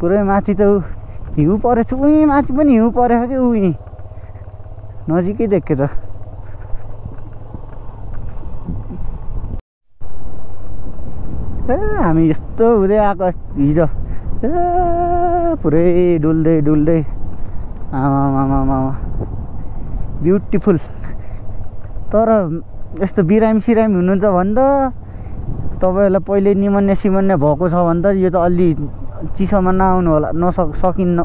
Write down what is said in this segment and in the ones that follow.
पुरै माथि त हिउँ परेछ उहीँ माथि पनि हिउँ परेको कि उहीँ? नजिकै देखेँ त। ए हामी यस्तो हुँदै आएको हिजो। ए पुरै डुल्दै डुल्दै। आमामामामा ब्युटिफुल। तर यस्तो बिरामी सिरामी हुनुहुन्छ भने त तपाईँहरूलाई पहिले निमन्या सिमन्या भएको छ भने त यो त अलि चिसोमा नआउनु होला नसक सकिन्न।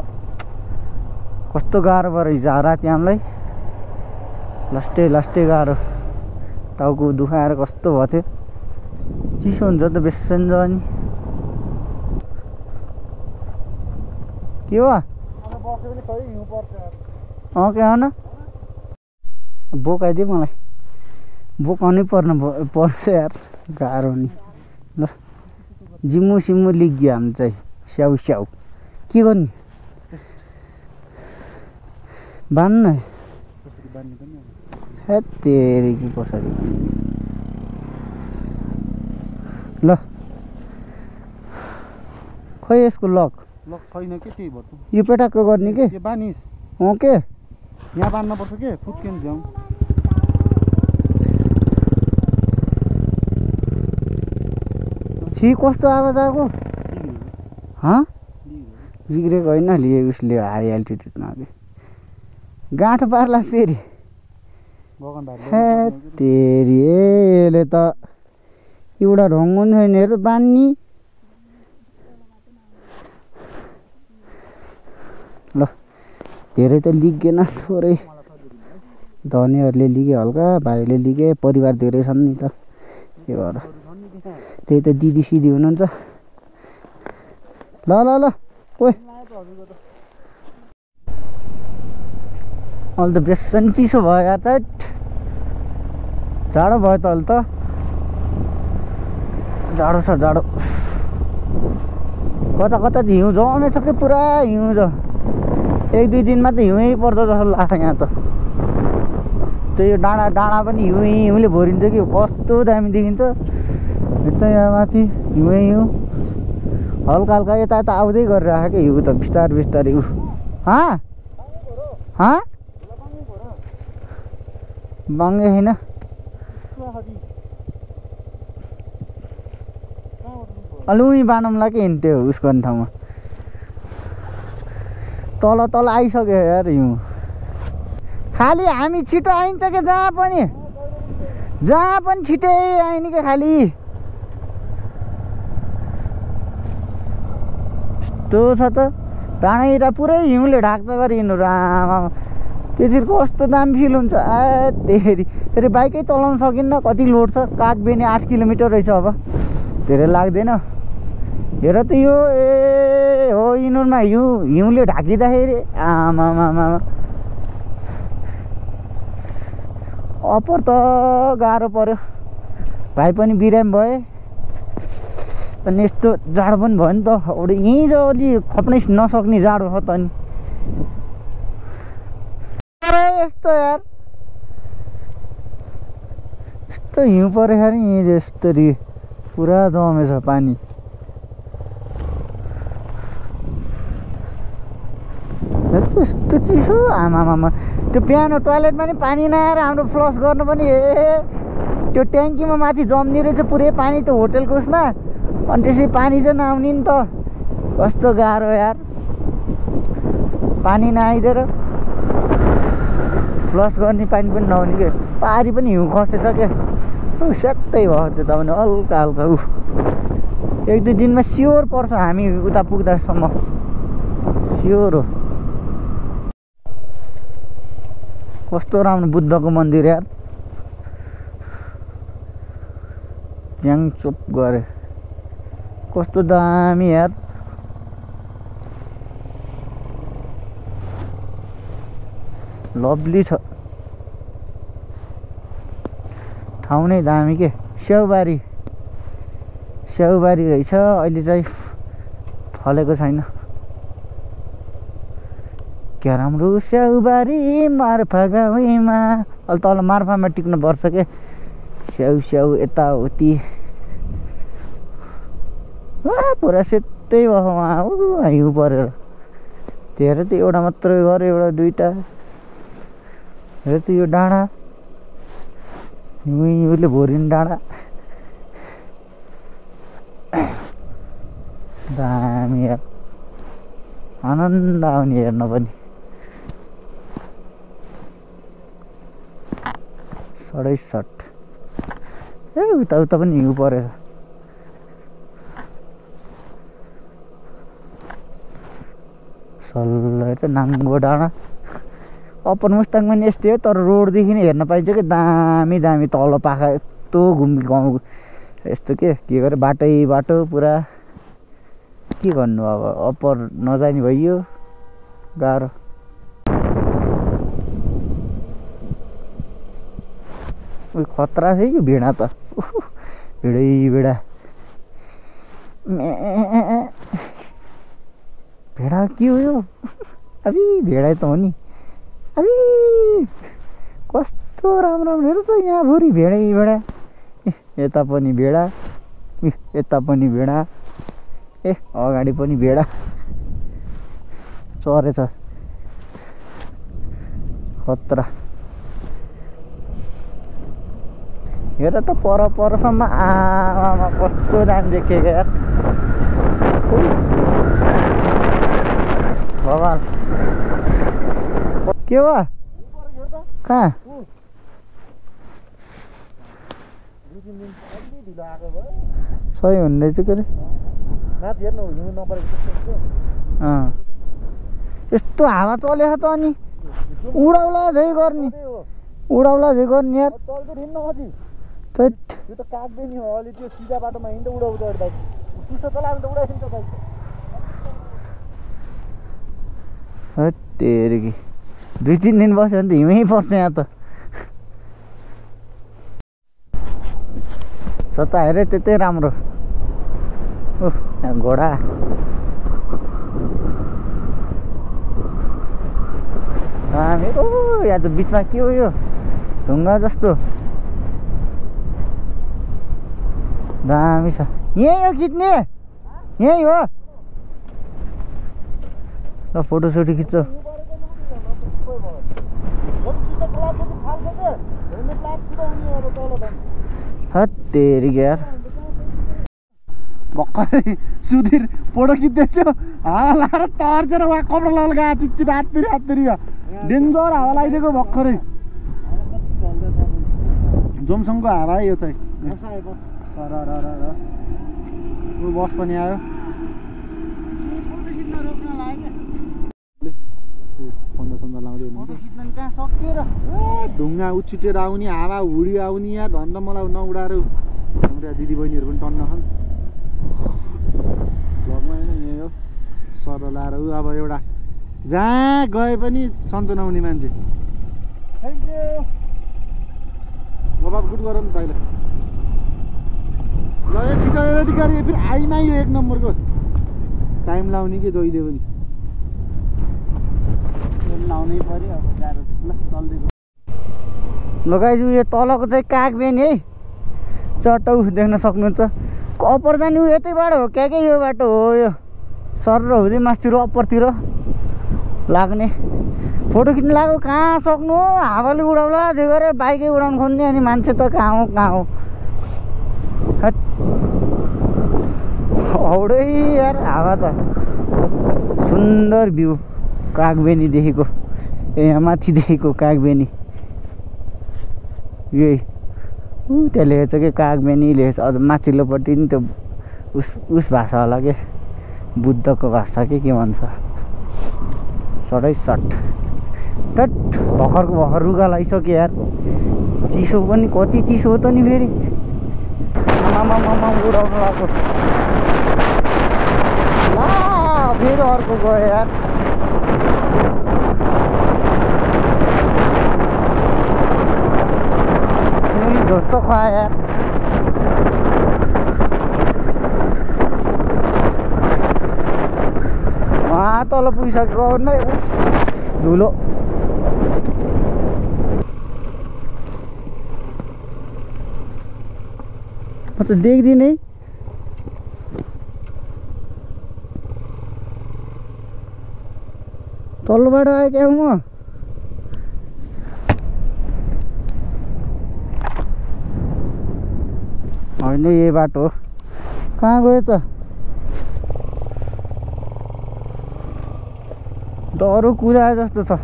कस्तो गाह्रो भयो हिजो राति हामीलाई लास्टै लास्टै गाह्रो। टाउको दुखाएर कस्तो भएको थियो चिसो हुन्छ त बेसन छ नि। के हो अँ के न? बोकाइदियो मलाई। बोकाउनै पर्न पर्छ यार। गाह्रो नि। ल जिम्मु सिम्मु लिग्यो हामी चाहिँ। स्याउ स्याउ के गर्ने बान्नु न हेत तेरी कि कसरी ल खै यसको लक लक छैन कि त्यही भयो यो पेटाको गर्ने के यो बानिस अँ के यहाँ बान्नुपर्छ के फुत्किन जाउँ छि कस्तो आवाज आएको हँ बिग्रेको होइन लिए उसले हाई एल्टिट्युडमा कि गाँठो पार्ला फेरि। हे तेरी ए, यसले त एउटा ढङ्ग छैन हेर बान्नी ल धेरै त लिगेन थोरै। धनीहरूले लिगे हल्का भाइले लिगे परिवार धेरै छन् नि त। के भएर? त्यही त दिदी सिदी हुनुहुन्छ। ल ल ल। ओए। अहिले त बेसन चिसो भयो यार त। जाडो भयो त अहिले त। जाडो छ जाडो। कता कता त हिउँ जमेछ कि पुरा हिउँ छ। एक दुई दिनमा त हिउँै पर्छ जस्तो लाग्छ यहाँ त। त्यो यो डाँडा डाँडा पनि हिउँ हिउँले भरिन्छ कि कस्तो दामी देखिन्छ। एकदम यहाँ माथि हिउँ हिउँ। हल्का हल्का यता यता आउँदै गरिरहेको क्या हिउँ त बिस्तारै बिस्तारै उ हाँ? हाँ? बाङ्गे होइन। अलुई बानौँला कि हिँड्थ्यो उसको ठाउँमा? तल तल आइसक्यो यार हिउँ। खालि हामी छिटो आइन्छ क्या जहाँ पनि जहाँ पनि छिटै आइने क्या खालि? यस्तो छ त? डाँडैरा पुरै हिउँले ढाक्छ गरी हिँड्नु आमा। त्यतिर कस्तो दामी फिल हुन्छ। आ फेरि बाइकै चलाउनु सकिन्न कति लोड छ? कागबेनी आठ किलोमिटर रहेछ अब। धेरै लाग्दैन। हेर त यो ए हो यिनीहरूमा हिउँ हिउँले ढाकिँदाखेरि आमामामा अप्पर त गाह्रो पऱ्यो भाइ पनि बिरामी भए। अनि यस्तो जाडो पनि भयो नि त। अब यहीँ चाहिँ अलि खप्नै नसक्ने जाडो छ त नि। तर यस्तो यार। यस्तो हिउँ परेको अरे यहीँ यस्तरी पुरा जमेछ पानी। यस्तो चिसो आमामामा त्यो बिहान टोइलेटमा नि पानी नआएर हाम्रो फ्लस गर्नु पनि ए। त्यो ट्याङ्कीमा माथि जम्ने रहेछ पुरै पानी त्यो होटेलको उसमा। अनि त्यसरी पानी चाहिँ नआउने नि त। कस्तो गाह्रो यार। पानी नआइदिएर फ्लस गर्ने पानी पनि नहुने के? पारी पनि हिउँ खसेछ क्या स्याक्कै भयो त्यो त भने हल्का हल्का ऊ एक दुई दिनमा स्योर पर्छ हामी उता पुग्दासम्म। स्योर हो। कस्तो राम्रो बुद्धको मन्दिर यार। चोप गरे कस्तो दामी यार लभली छ ठाउँ नै दामी के। स्याउबारी। स्याउबारी रहेछ अहिले चाहिँ फलेको छैन। क्या राम्रो स्याउबारी मार्फा गाउँमा अहिले तल मार्फामा टिक्नुपर्छ के। स्याउ स्याउ यताउति। पुरा सेत भयो उहाँ हिउँ परेर धेरै त एउटा मात्रै घर एउटा दुइटा हेर त यो डाँडा। हिउँ हिउँले भोरिने डाँडा। दामी आनन्द आउने हेर्न पनि। सडै सट ए उता उता पनि हिउँ परेछ। सल्लो त नाङ्गो डाँडा। अप्पर मुस्ताङ पनि यस्तै हो तर रोडदेखि नै हेर्न पाइन्छ कि दामी दामी तल पाखा यस्तो घुम गाउँ। यस्तो के के गरे बाटै बाटो पुरा। के गर्नु अब? अप्पर नजाने भइयो गाह्रो। उयो खतरा छ कि भेडा त? भिडै भेडा। भेडा के हो यो? अबि भेडा त हो नि। अबि कस्तो राम्रो राम्रो हेर त यहाँ भुरी भेडै भेडा। यता पनि भेडा। यता पनि भेडा। ए अगाडि पनि भेडा। चरेछ खतरा। हेर त पर परसम्म आमा कस्तो दामी देखेको यार। भगवान्। के हो कहाँ? सही हुने के अरे यस्तो हावा चलेको त अनि। उडाउला झै गर्ने। उडाउला झै गर्ने यार। थैट यो त काट्दैन अलि त्यो सिधा बाटोमा हिँड्दा उडाउँछ अरे बाइक सुस्तो चलायो भने त उडाइदिन्छ बाइक हत्तेरी कि दुई तिन दिन बस्यो भने त हिउँै पर्छ यहाँ त। सता हेरे त्यतै राम्रो। घोडा। दामी। ओ यहाँ त बिचमा के हो यो? ढुङ्गा जस्तो। दामी छ। यहीँ हो खिच्ने यहीँ हो? ल फोटोसोटो खिच्छ यार भर्खरै सुधीर फोटो खिच्दै थियो हावा लाएर तर्सेर उहाँ कपडा लगाएर गएको चिच्चिट हाततिर हाततिर डेन्जर हावा लगाइदिएको भर्खरै जोमसङको हावा है यो चाहिँ बस पनि आयो पन्ध्र सन्ध्र लाउँदै हुनुहुन्छ। ढुङ्गा उछिटेर आउने हावा हुडी आउने यहाँ धन्द मलाई नउडाएर। हाम्रो दिदीबहिनीहरू पनि टन्न खान्। भ्लगमा होइन यही हो। सर लाएर ऊ अब एउटा जहाँ गए पनि सन्चो नहुने मान्छे थ्याङ्क यू गबाब गुड गर नि तैँले ल छिटो रेडी गरे फेरि आइमाइयो एक नम्बरको। टाइम लाउने कि जहिले पनि लाउनै पऱ्यो अब गाह्रो चल्दै लगाइजु यो तलको चाहिँ कागबेन है। चट्टौ देख्न सक्नुहुन्छ। अप्पर जाने ऊ यतैबाट हो। क्या के यो बाटो हो यो? सर र हुँदै मासतिर अप्परतिर लाग्ने। फोटो खिच्नु लाग्यो कहाँ सक्नु हावाले उडाउला जे गरेर बाइकै उडाउनु खोज्ने अनि मान्छे त कहाँ हो कहाँ हो? हौडै यार हावा त। सुन्दर भ्यू। कागबेनीदेखिको ए यहाँ माथिदेखिको कागबेनी। यही। ऊ त्यहाँ लेखेको छ कि कागबेनी लेखेको छ अझ माथिल्लोपट्टि नि त्यो उस उस भाषा होला के? बुद्धको भाषा के के भन्छ? सडै सट टट भर्खरको भर्खर रुगा लगाइसक्यो यार। चिसो पनि कति चिसो हो त नि फेरि। आमामामा उडाउनु लगाएको ला फेरि अर्को गयो यार। दोस्त तो खाया यार उहाँ तल पुगिसकेको नै धुलो म त देख्दिनँ तलबाट आएँ क्या म होइन यही बाटो कहाँ गयो त? डह्रो कुदाए जस्तो छ।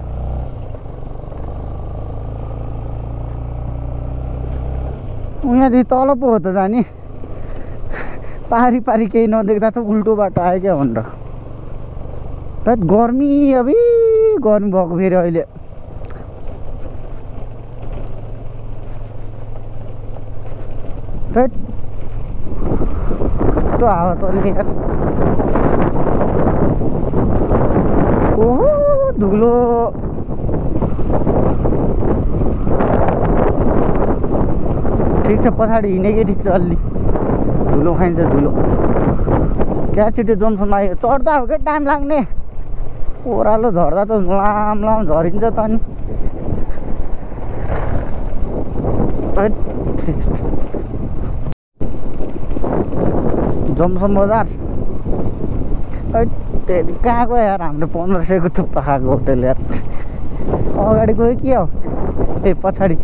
उहाँदेखि तल पो हो त जाने। पारी पारी केही नदेख्दा त उल्टो बाटो आयो क्या भनेर। त गर्मी अबि गर्मी भएको फेरि अहिले। थैट कस्तो हावा यार ओहो धुलो ठिक छ पछाडि हिँडेकै ठिक छ अलि धुलो खाइन्छ धुलो क्या छिटो जम्सनमा आयो चढ्दा हो क्या टाइम लाग्ने ओह्रालो झर्दा त लाम लाम झरिन्छ त अनि हैट। जमसम बजार तेरि कहाँ गयो यार हाम्रो पन्ध्र सयको थुक्पा खाएको होटल यार अगाडि गयो कि हो ए पछाडि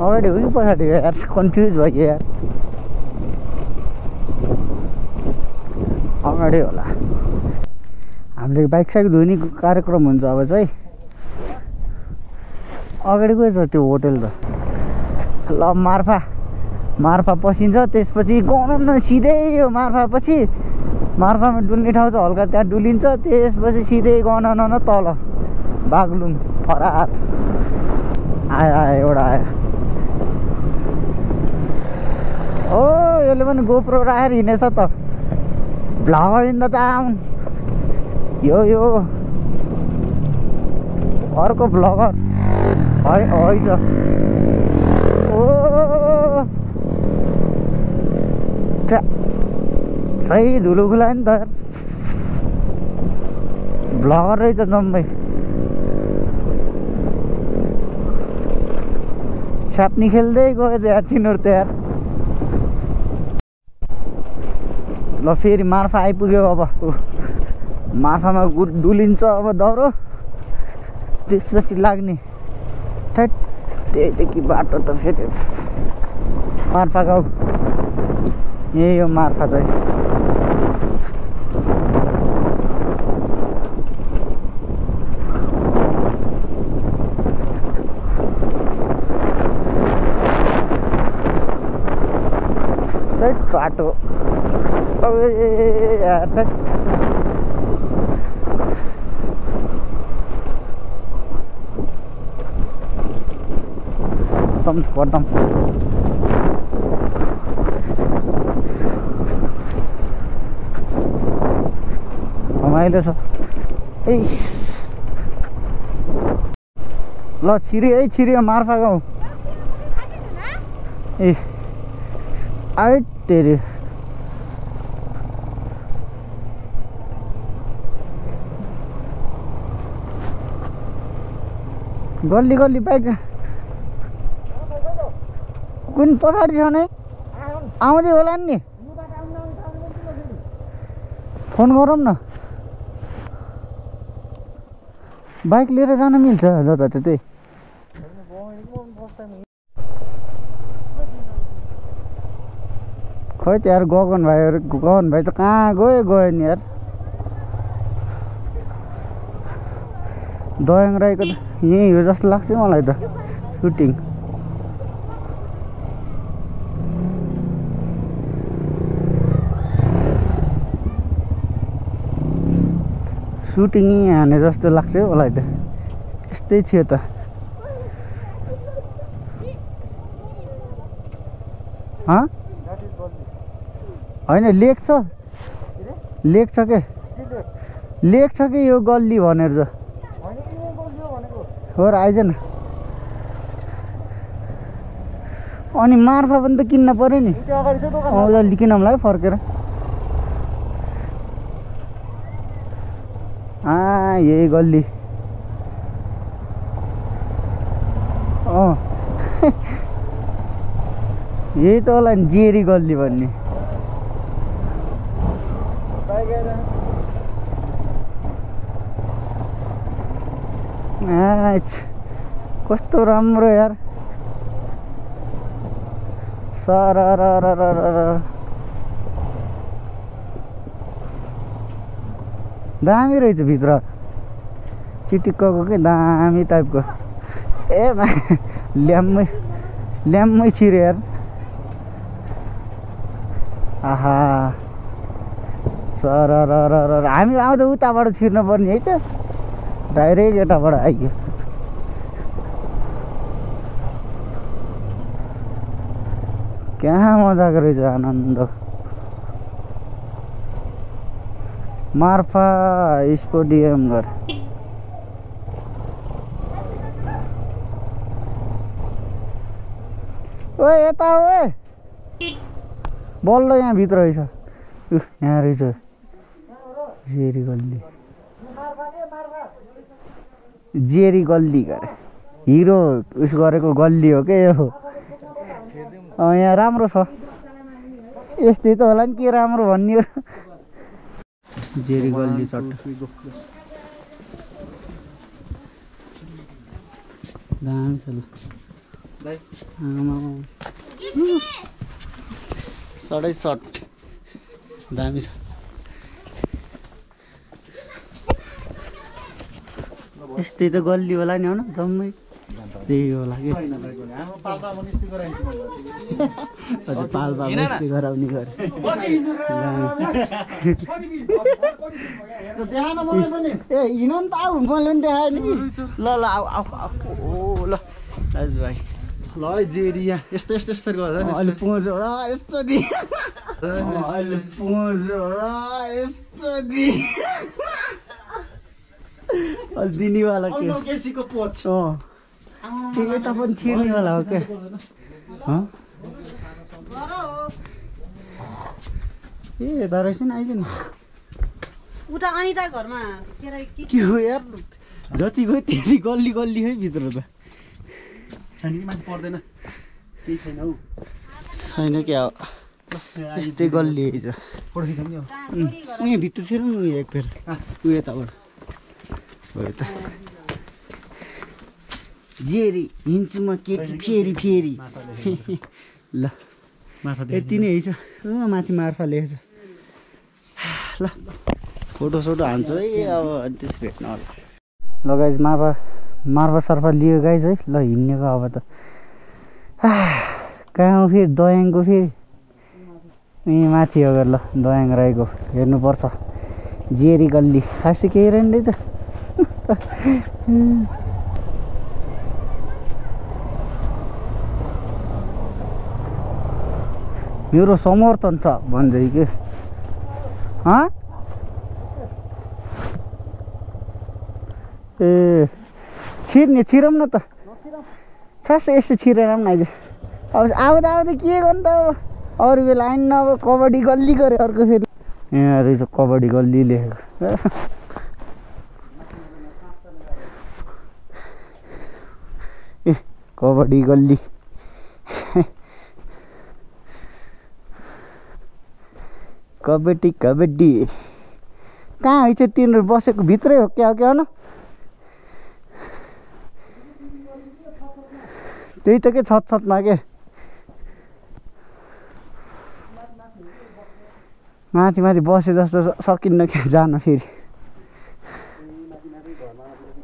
अगाडि हो कि पछाडि हो यार कन्फ्युज भयो यार अगाडि होला हामीले बाइक साइक धुने कार्यक्रम हुन्छ अब चाहिँ अगाडि गएछ त्यो होटेल त ल मार्फा मार्फा पसिन्छ त्यसपछि गनाउन सिधै यो मार्फा पछि मार्फामा डुल्ने ठाउँ छ हल्का त्यहाँ डुलिन्छ त्यसपछि सिधै गनाउन तल बागलुङ फरार। आयो आयो एउटा आयो। ओ यसले पनि गोप्रो राखेर हिँडेछ त। Vlogger in the town. यो यो। अर्को भ्लगर। है है ओ छ्या, सही धुलो खुला नि त यार भ्लगर रहेछ जम्मै छ्याप्नी खेल्दै गयो यार तिनीहरू त यार ल फेरि मार्फा आइपुग्यो अब मार्फामा डुलिन्छ अब दह्रो त्यसपछि लाग्ने थैट त्यहीदेखि बाटो त फेरि मार्फा गाउँ यही हो मार्फा चाहिँ थैट बाटो थैट खतम रमाइलो छ ए ल छिर्यो है। छिर्यो मार्फा गाउँ ए आइ तेरे गल्ली गल्ली बाइक। कुन पछाडि छ नै? आउँदै होला नि। फोन गरौँ न। बाइक लिएर जान मिल्छ जताततै। खै त यार गगन भाइहरू गगन भाइ त कहाँ गयो गयो नि यार। दयाङ राईको त यहीँ हो जस्तो लाग्छ मलाई त सुटिङ। सुटिङ यहीँ हाने जस्तो लाग्छ है मलाई त। यस्तै थियो त। हँ? होइन लेक छ। लेक छ के? लेक छ कि यो गल्ली भनेर छ? हो र आइज न। अनि मार्फा पनि त किन्न पऱ्यो नि। आउँदा किनौँ है फर्केर। आ यही गल्ली। अँ। यही त होला नि जेरी गल्ली भन्ने। कस्तो राम्रो यार सर दामी रहेछ भित्र चिटिक्कको के दामी टाइपको ए ल्याम्मै ल्याम्मै छिर्यो यार आहा सर हामी आउँदा उताबाट छिर्नु पर्ने है त डाइरेक्ट यताबाट आइयो कहाँ मजाको रहेछ आनन्द? मार्फा स्पोडियम घर। ओ यता ओ बल्ल यहाँभित्र रहेछ। उह, यहाँ रहेछ। जेरी गल्ली। जेरी गल्ली गरे। हिरो उस गरेको गल्ली हो क्या यो? यहाँ राम्रो छ। यस्तै त होला नि के राम्रो भन्ने जेरी गल्ली चट्ट। सडै सट। दामी छ। यस्तै त गल्ली होला नि हो न जम्मै। त्यही होला कि। होइन हजुर पाल्पा बस्ती गराउने गरे। ए हिँड नि त आऊ मैले पनि देखाएँ नि। ल ल आऊ आऊ आऊ ओ ल। दाजुभाइ ल है जेरी यहाँ। यस्तो यस्तो यस्तो गर्दा नि अहिले पुँज होला यस्तो दि यस्तो। अहिले पुँज होला यस्तो दि दिनेवाला केसीको पोच अँ त्यो यता पनि छिर्नेवाला हो क्या हँ? ए यता रहेछ नि आइज नि। उता अनिता घरमा के हो यार? जति गयो त्यति गल्ली गल्ली है भित्र त। पर्दैन। केही छैन हौ। छैन क्या? हो यस्तै गल्ली है खिचौँ नि उयो यताबाट। हो यता जेरी हिँड्छु म केटी फेरि फेरि ल यति नै है छ माथि मार्फा लेखेछ ल फोटो सोटो हान्छ है अब त्यस भेट्न होला ल गाइज मार्फा मार्फा सर्फा लियो गाइज है ल हिँड्नेको अब त कहाँ हो फेरि दयाङको फेरि यहीँ माथि हो ल दयाङ रहेको हेर्नुपर्छ जेरी गल्ली खासै केही रहेन रहेछ मेरो समर्थन छ भन्दै कि? ए छिर्ने छिरौँ न त। छास यसो छिरेर पनि आइज। अब आउँदा आउँदा के गर्नु त अब? अरू बेला आइन अब कबड्डी गल्ली गऱ्यो अर्को फेरि। यहाँ रहेछ कबड्डी गल्ली लेखेको ए कबड्डी गल्ली। कबड्डी कबड्डी। कहाँ है चाहिँ तिनीहरू बसेको भित्रै हो क्या हो क्या हो न? त्यही त के छत छतमा के? माथि माथि बसे जस्तो सकिन्न क्या जान फेरि।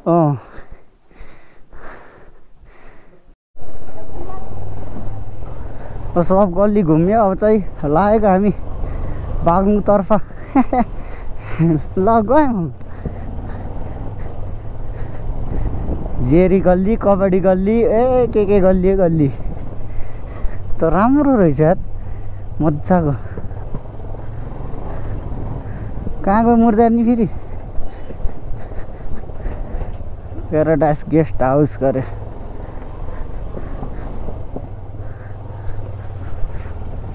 अँ। सब गल्ली घुम्यो अब चाहिँ लागेको हामी बाग्नुतर्फ ल गयौँ। जेरी गल्ली कबड्डी गल्ली ए के के गल्ली गल्ली। त राम्रो रहेछ यार मजाको। कहाँ गयो मुर्दा नि फेरि प्याराडाइस गेस्ट हाउस गरे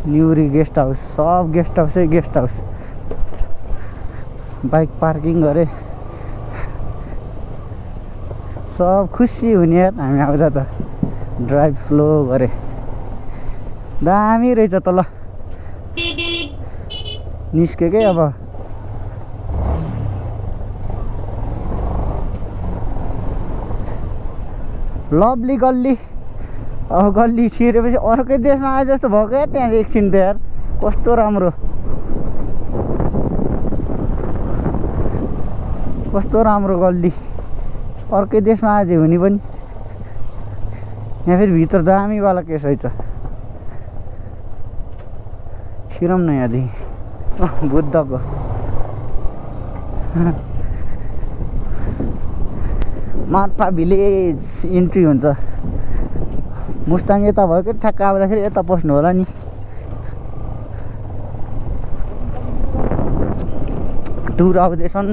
न्युरी गेस्ट हाउस सब गेस्ट हाउसै गेस्ट हाउस बाइक पार्किङ गरे सब खुसी हुने यार हामी आउँदा त ड्राइभ स्लो गरे दामी रहेछ त ल निस्केकै अब लभली गल्ली गल्ली छिरेपछि अर्कै देशमा आए जस्तो भएको क्या त्यहाँ एकछिन त यार कस्तो राम्रो। कस्तो राम्रो गल्ली। अर्कै देशमा चाहिँ हुने पनि। यहाँ फेरि भित्र दामीवाला केस त। छिरौँ न यहाँदेखि बुद्धको। मार्फा भिलेज इन्ट्री हुन्छ। मुस्ताङ यता भयो कि ठ्याक्क आउँदाखेरि यता पस्नु होला नि टुर आउँदैछन्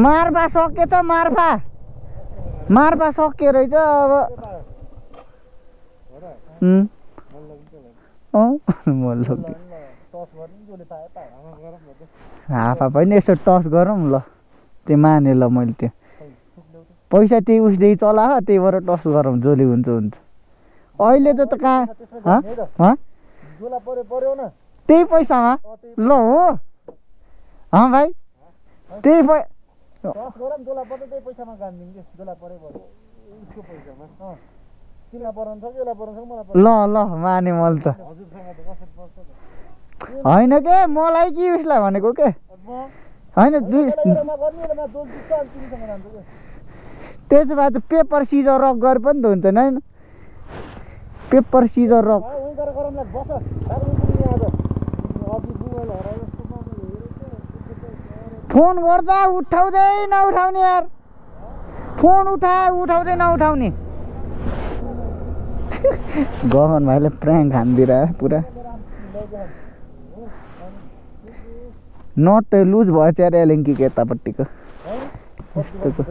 मार्फा सकेछ मार्फा मार्फा सक्यो रहेछ अब हाफा पनि यसो टस गरौँ ल। त्यो माने ल मैले त्यो। पैसा त्यही उसदेखि चला हो त्यहीबाट टस गरौँ जसले हुन्छ हुन्छ। अहिले त त कहाँ? त्यही पैसामा? ल हो। हँ भाइ? त्यही पै दस गरौँ झोला पर्यो त्यही पैसामा ल ल माने मैले त। होइन के? मलाई कि उसलाई भनेको के? होइन त्यसो भए त पेपर सिजर रक गरे पनि त हुन्छ नि होइन? Paper Caesar rock. फोन गर्दा उठाउँदै नउठाउने यार। फोन उठा उठाउँदै नउठाउने। गगन भाइले प्र्याङ्क हानिदिएर पुरा। नट लुज भयो चाहिँ एलेङ्कीको यतापट्टिको। यस्तोको।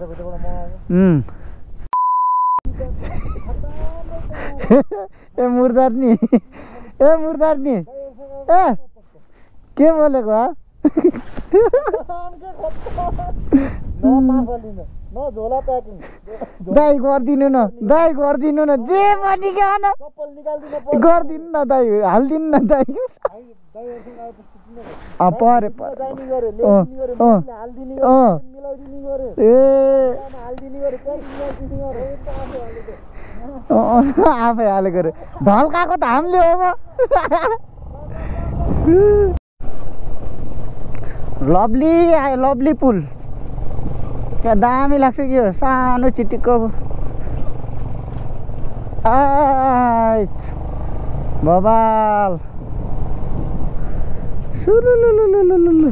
ए मुर्दार नि ए मुर्दार नि ए के बोलेको दाइ गरिदिनु न दाइ गरिदिनु न जे पनि गरिदिनु न दाइ हालिदिनु न ए। गऱ्यो ए, त आफै हालेको। रे ढल्काएको त हामीले हो लभली लभली पुल। दामी लाग्छ कि यो सानो चिटिक्को आइच। बबाल सुलुलुलुलुलुलु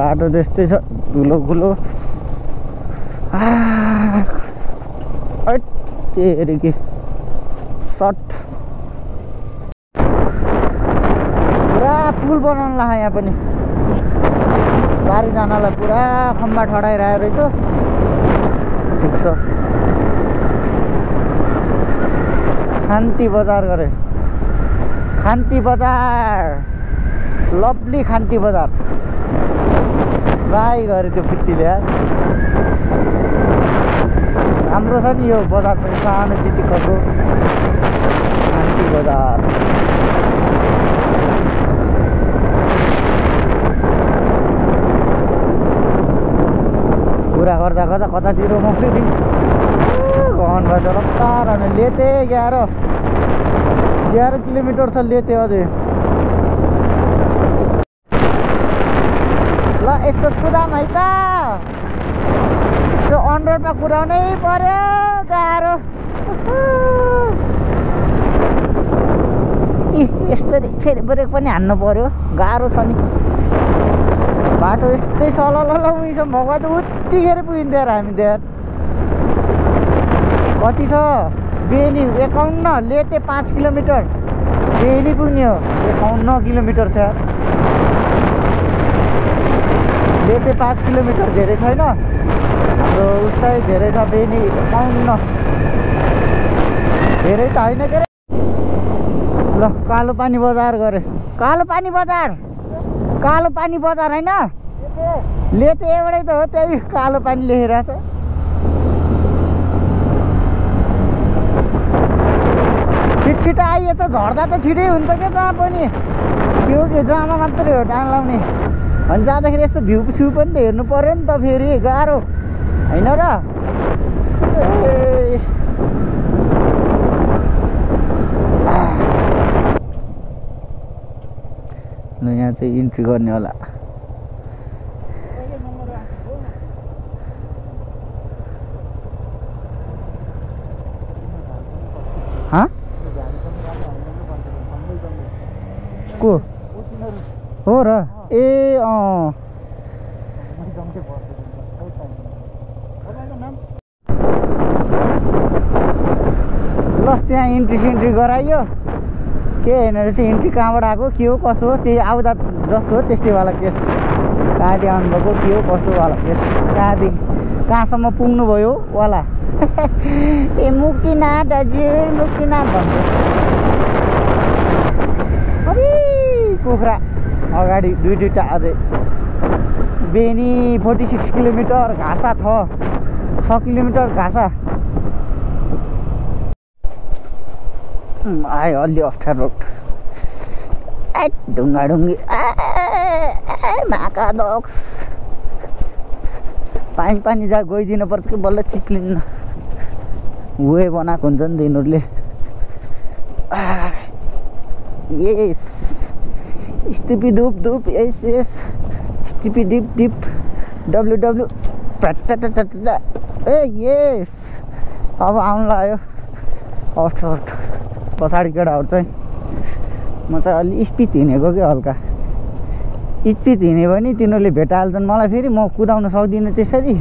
बाटो त्यस्तै छ। धुलो खुलो। तेरि कि? सट। पुरा पुल बनाउनु ला यहाँ पनि। गाडी जानलाई पुरा खम्बा ठडाइरहेको रहेछ। ठिक छ। खान्ति बजार गरे। खान्ति बजार। लभली खान्ति बजार। राई गऱ्यो त्यो पिच्चीले यार। राम्रो छ नि यो बजार पनि सानो चिटिक्कको शान्ति बजार। कुरा गर्दा गर्दा कतातिर म फेरि घन लतार अनि लेते एघार एघार किलोमिटर छ लेते अझै ल यसो कुदाम है त। यसो अन रोडमा कुदाउनै पर्यो गाह्रो। इ यस्तरी फेरि ब्रेक पनि हान्नु पर्यो गाह्रो छ नि। बाटो यस्तै सलल उहीँसम्म भएको त उत्तिखेर पुगिन्थ्यो यार हामी त यार कति छ? बेनी एकाउन्न लेते पाँच किलोमिटर। बेनी पुग्ने हो एकाउन्न किलोमिटर छ। यार लेते पाँच किलोमिटर धेरै छैन। हाम्रो उस्तै धेरै छ बेनी। पाउन्न। धेरै त होइन के अरे ल कालो पानी बजार गरे। कालो पानी बजार? कालो पानी बजार होइन? लेते एउटै त हो त्यही कालो पानी लेखिरहेको छ। छिट आइएछ झर्दा त छिटै हुन्छ क्या जहाँ पनि। के हो के जाँदा मात्रै हो टाइम लाउने। अनि जाँदाखेरि यसो भ्यू स्यू पनि त हेर्नु पऱ्यो नि त फेरि गाह्रो। होइन र? यहाँ चाहिँ इन्ट्री गर्ने होला हाँ को हो र ए अँ ल त्यहाँ इन्ट्री सिन्ट्री गराइयो। के होइन रहेछ? इन्ट्री कहाँबाट आएको? के हो? कसो हो? त्यही आउँदा जस्तो हो त्यस्तैवाला केस। कहाँदेखि आउनुभएको? के हो? कसो वाला केस। कहाँदेखि कहाँसम्म पुग्नुभयो वाला ए मुक्तिनाथ हजुर मुक्तिनाथ भन्दै अरे कुखुरा। अगाडि दुई दुईवटा अझै। Beni forty six kilometre Ghasa छ। छ किलोमिटर घाँसा। आयो अलि अप्ठ्यारो। ए ढुङ्गा ढुङ्गी माका डक्स पानी पानी जा गइदिनु पर्छ कि बल्ल चिप्लिन्न। वे बनाएको हुन्छ नि त यिनीहरूले। यस। स्टिपी धुप धुप यस यस। स्टिपी डिप डिप डब्लु डब्लु। ए यस। अब आउनु लाग्यो। अप्ठ्यारो। पछाडि केटाहरू चाहिँ म चाहिँ अलि स्पिड हिँडेको क्या हल्का। स्पिड हिँड्यो भने तिनीहरूले भेटाहाल्छन्। मलाई फेरि म कुदाउन सक्दिनँ त्यसरी।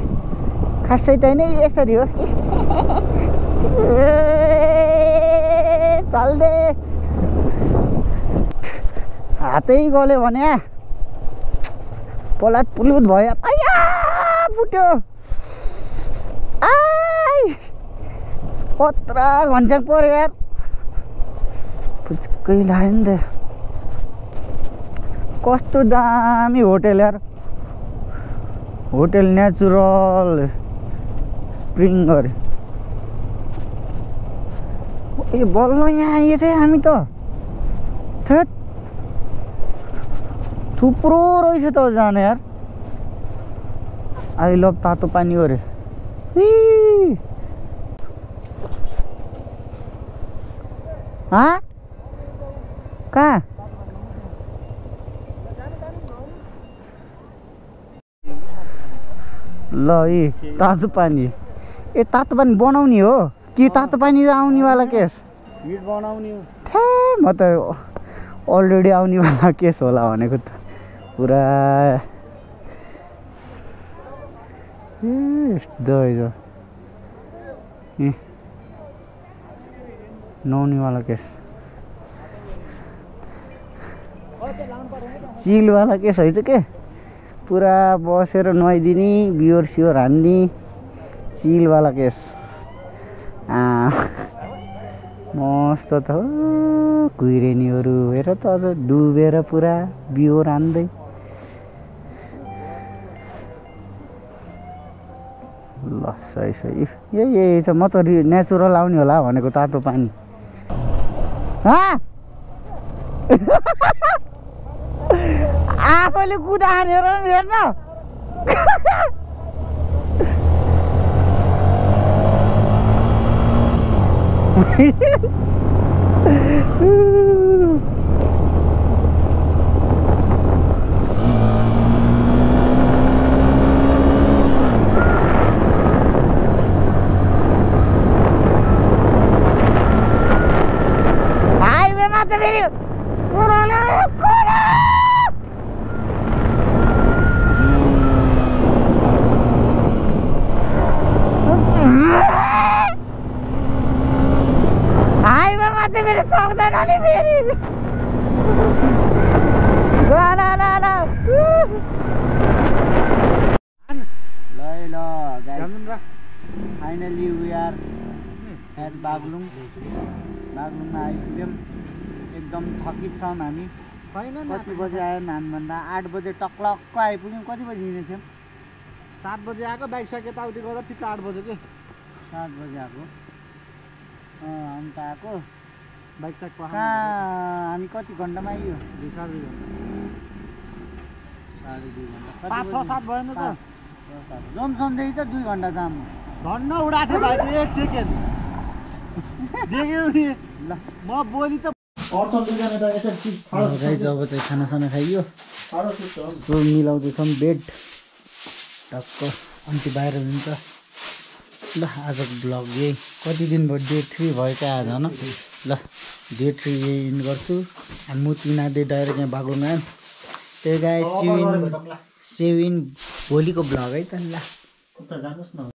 खासै त होइन यसरी हो। चल्दे हातै गल्यो भने पलात पुलुत भयो। आया फुट्यो। कत्रा घन्स्याङ पऱ्यो यार पुच्कै लाग्यो नि त? कस्तो दामी होटेल यार। होटेल नेचुरल स्प्रिङ ए बल्ल यहाँ आइएछ है हामी त। थेट थुप्रो रहेछ त जाने यार। आई लभ तातो पानी अरे! हाँ? कहाँ ल यी तातो पानी ए तातो पानी बनाउने हो? कि तातो पानी आउनेवाला केस? थ्या म त अलरेडी आउनेवाला केस होला भनेको त। पुरा। ए यस्तो रहेछ ए नआउनेवाला केस। चिलवाला केस रहेछ के? पुरा बसेर नुहाइदिने बिहोर सिहोर हान्ने चिलवाला केस। मस्त त हो। कुहिरेनीहरू हेर त अझ डुबेर पुरा बिहोर हान्दै। ल सही सही। यही यही छ म त नेचुरल आउने होला भनेको तातो पानी। आफैले कुदा हानेर हेर्न त फेरि पुरानो कुरा चाहिँ फेरि finally we are at Baglung बागलुङमा आइपुग्यौँ एकदम थकित छौँ हामी कति बजी आयौँ हामीभन्दा आठ बजे टक्लक्क आइपुग्यौँ कति बजी हिँडेको थियौँ सात बजी आएको बाइक साइक यताउति गर्दा ठिक्क आठ बजे के। सात बजी आएको अँ हामी त आएको बाइक साइक कहाँ हामी कति घन्टामा आइयो? दुई साढे दुई घन्टा। साढे दुई घन्टा। पाँच छ? सात भएन त। पाँच, छ, सात। जमसमदेखि त दुई घन्टा जाम। धन्न उडाएको थियो भाइ एक सेकेन्ड। देख्यौ नि। ल। म बोली त त अब चाहिँ खानासाना खाइयो। सो मिलाउँदैछौँ बेड। टक्क अन्ति बाहिर हुन्छ ल आजको ब्लग यही। कति दिन भयो डे थ्री भयो क्या आज होइन? ल डे थ्री यही इन गर्छु। अनि म तिनीहरूले डाइरेक्ट यहाँ बाग्लुङ आयो त्यही गाई भेटौँला। सेविन भोलिको ब्लग है त ल। उता जानुहोस् न।